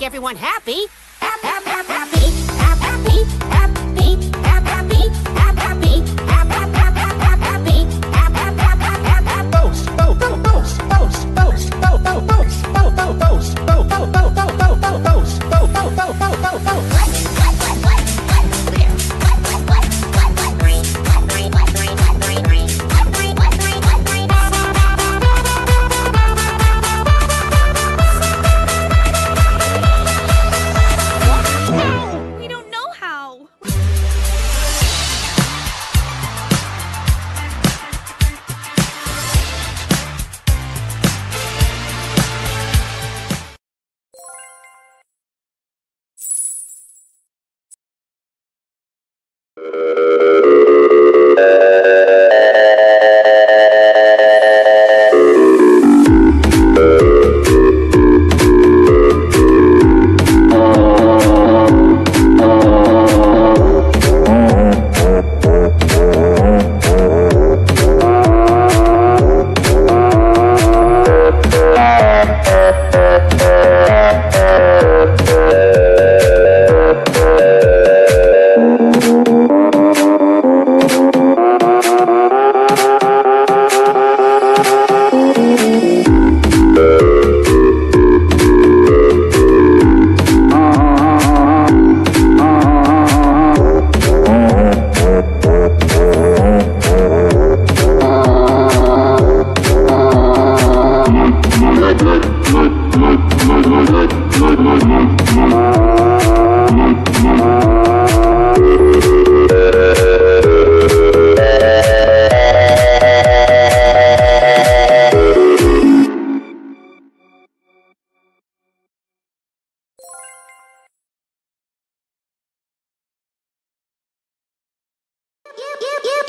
make everyone happy. happy, happy.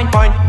Fine,